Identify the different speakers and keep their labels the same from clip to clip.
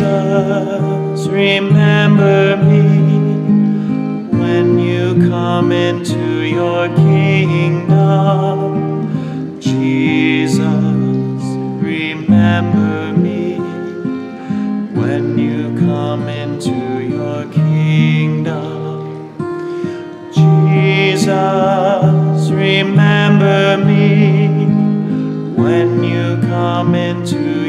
Speaker 1: Jesus, remember me when you come into your kingdom. Jesus, remember me when you come into your kingdom. Jesus, remember me when you come into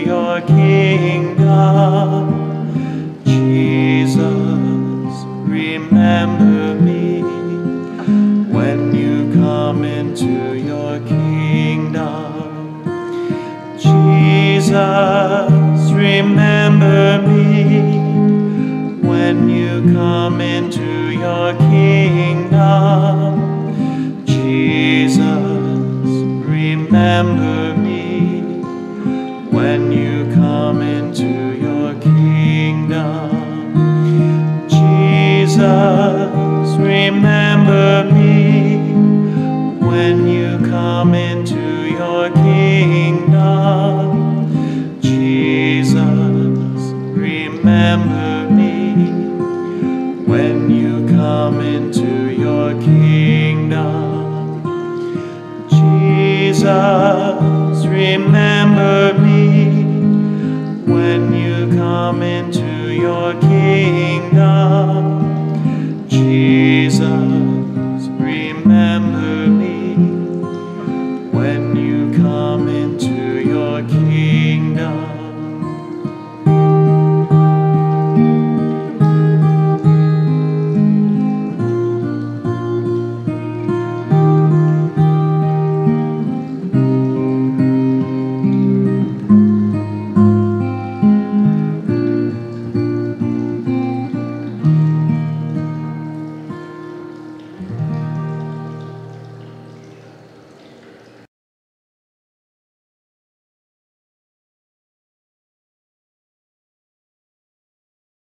Speaker 1: Jesus, remember me when you come into your kingdom. Jesus, remember me when you come into your kingdom. Jesus, remember me when you come into your kingdom. remember me when you come into your kingdom. Jesus, remember me when you come into your kingdom. Jesus, remember me when you come into your kingdom.